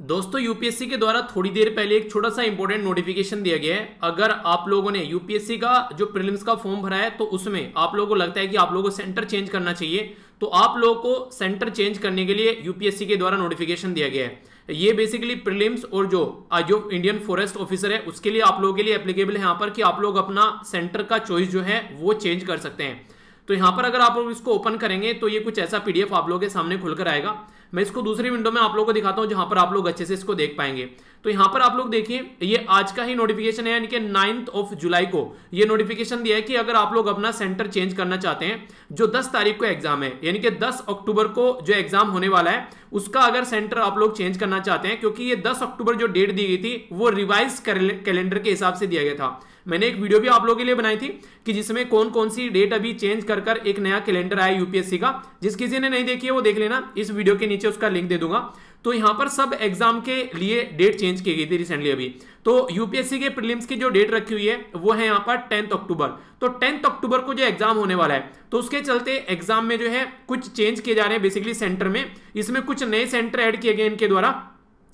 दोस्तों यूपीएससी के द्वारा थोड़ी देर पहले एक छोटा सा इंपॉर्टेंट नोटिफिकेशन दिया गया है। अगर आप लोगों ने यूपीएससी का जो प्रीलिम्स का फॉर्म भरा है तो उसमें आप लोगों को लगता है कि आप लोगों को सेंटर चेंज करना चाहिए। तो आप लोगों को सेंटर चेंज करने के लिए यूपीएससी के द्वारा नोटिफिकेशन दिया गया है। ये बेसिकली प्रीलिम्स और जो जो इंडियन फॉरेस्ट ऑफिसर है, उसके लिए आप लोगों के लिए एप्लीकेबल है यहाँ पर कि आप लोग अपना सेंटर का चॉइस जो है, वो चेंज कर सकते हैं। तो यहाँ पर अगर आप लोग इसको ओपन करेंगे तो ये कुछ ऐसा पीडीएफ आप लोगों के सामने खुलकर आएगा। मैं इसको दूसरी विंडो में आप लोगों को दिखाता हूँ, जहाँ पर आप लोग अच्छे से इसको देख पाएँगे। तो यहाँ पर आप लोग देखिए, ये आज का ही नोटिफिकेशन है, यानी कि नाइन्थ ऑफ़ जुलाई को। ये नोटिफिकेशन दिया है कि अगर आप लोग अपना सेंटर चेंज करना चाहते हैं, जो 10 तारीख को एग्ज़ाम है, यानी कि 10 अक्टूबर को जो एग्ज़ाम होने वाला है, उसका अगर सेंटर आप लोग चेंज करना चाहते हैं, क्योंकि ये 10 अक्टूबर जो डेट दी गई थी, वो रिवाइज कैलेंडर के हिसाब से दिया गया था। मैंने एक वीडियो भी आप लोगों के लिए बनाई थी, कि जिसमें कौन कौन सी डेट अभी चेंज कर कर एक नया कैलेंडर आया यूपीएससी का। जिस किसी ने नहीं देखी है, वो देख लेना, इस वीडियो के नीचे उसका लिंक दे दूँगा। तो यहाँ पर सब एग्ज़ाम के लिए डेट चेंज की गई थी रिसेंटली अभी। तो यूपीएससी के प्रीलिम्स की जो डेट रखी हुई है, वो है यहाँ पर टेंथ अक्टूबर तो टेंथ अक्टूबर को जो एग्ज़ाम होने वाला है तो उसके चलते एग्ज़ाम में जो है कुछ चेंज किए जा रहे हैं बेसिकली सेंटर में। इसमें कुछ नए सेंटर ऐड किए गए इनके द्वारा।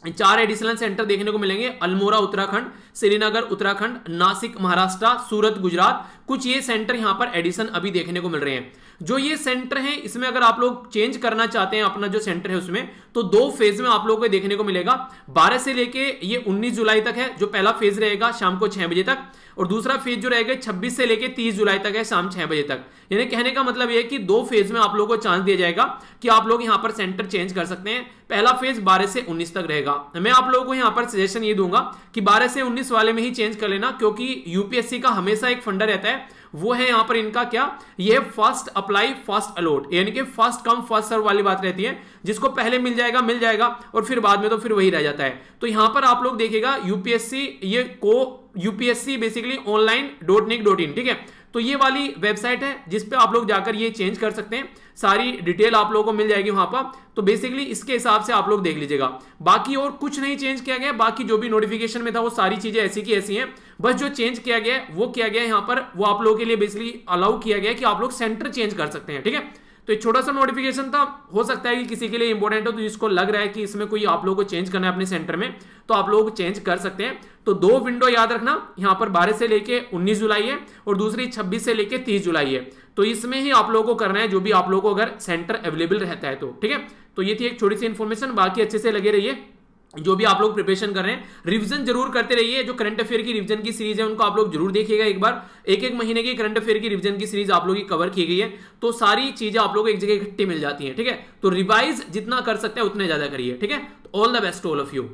चार एडिशनल सेंटर देखने को मिलेंगे अल्मोरा उत्तराखंड, श्रीनगर, उत्तराखंड, नासिक, महाराष्ट्र, सूरत, गुजरात। कुछ ये सेंटर यहाँ पर एडिशन अभी देखने को मिल रहे हैं। जो ये सेंटर है, इसमें अगर आप लोग चेंज करना चाहते हैं अपना जो सेंटर है उसमें तो दो फ़ेज़ में आप लोगों को देखने को मिलेगा। 12 से लेके ये 19 जुलाई तक है, जो पहला फ़ेज़ रहेगा शाम को 6 बजे तक, और दूसरा फ़ेज़ जो रहेगा 26 से लेके 30 जुलाई तक है शाम 6 बजे तक। यानी कहने का मतलब यह है कि दो फ़ेज़ में आप लोगों को चांस दिया जाएगा कि आप लोग यहाँ पर सेंटर चेंज कर सकते हैं। पहला फ़ेज़ 12 से 19 तक रहेगा। मैं आप लोगों को यहाँ पर सजेशन ये दूँगा कि 12 से 19 वाले में ही चेंज कर लेना, क्योंकि यूपीएससी का हमेशा एक फंडा रहता है। वो है यहाँ पर इनका क्या? ये फ़र्स्ट अप्लाई फ़र्स्ट अलोट यानी कि फ़र्स्ट कम फ़र्स्ट सर्व वाली बात रहती है, जिसको पहले मिल जाएगा मिल जाएगा, और फिर बाद में तो फिर वही रह जाता है। तो यहाँ पर आप लोग देखेगा यूपीएससी ये को UPSC basically online dot nic dot in ठीक है? तो ये वाली वेबसाइट है जिसपे आप लोग जाकर ये चेंज कर सकते हैं। सारी डिटेल आप लोगों को मिल जाएगी वहाँ पर। तो बेसिकली इसके हिसाब से आप लोग देख लीजिएगा। बाकी और कुछ नहीं चेंज किया गया। बाकी जो भी नोटिफिकेशन में था वो सारी चीज़ें ऐसी की ऐसी हैं। बस जो चेंज किया गया वो किया गया यहाँ पर। वो आप लोगों के लिए बेसिकली अलाउ किया गया कि आप लोग सेंटर चेंज कर सकते हैं, ठीक है? तो एक छोटा सा नोटिफिकेशन था, हो सकता है कि किसी के लिए इंपॉर्टेंट हो तो जिसको लग रहा है कि इसमें कोई आप लोगों को चेंज करना है अपने सेंटर में तो आप लोग चेंज कर सकते हैं। तो दो विंडो याद रखना, यहाँ पर 12 से लेके 19 जुलाई है, और दूसरी 26 से लेके 30 जुलाई है। तो इसमें ही आप लोगों को करना है, जो भी आप लोगों को अगर सेंटर अवेलेबल रहता है तो ठीक है? तो ये थी एक छोटी सी इन्फॉर्मेशन बाकी अच्छे से लगे रहिए। जो भी आप लोग प्रिपरेशन कर रहे हैं रिवीजन ज़रूर करते रहिए। जो करंट अफेयर की रिवीजन की सीरीज़ है, उनको आप लोग ज़रूर देखिएगा एक बार। एक एक महीने की करंट अफेयर की रिवीजन की सीरीज़ आप लोग की कवर की गई है। तो सारी चीज़ें आप लोग एक जगह इकट्ठी मिल जाती हैं, ठीक है? तो रिवाइज जितना कर सकते हैं, उतने ज़्यादा करिए, ठीक है? All the best all of you